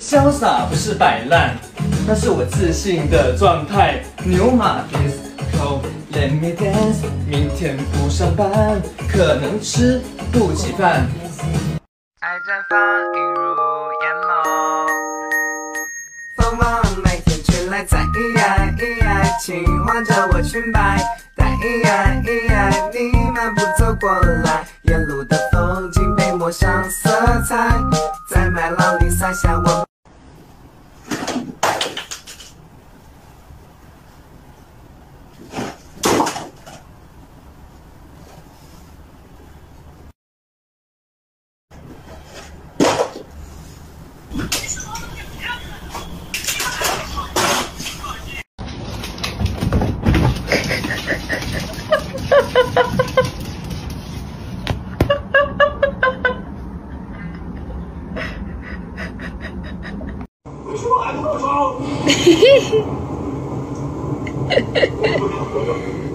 潇洒不是摆烂，那是我自信的状态。牛马 disco，let me dance。明天不上班，可能吃不起饭。爱绽放，映入眼眸。风往每天吹来，在情唤着我裙摆。在咿呀咿呀你漫步走过来，沿路的风景被抹上色彩，在麦浪里洒下我。Microphone.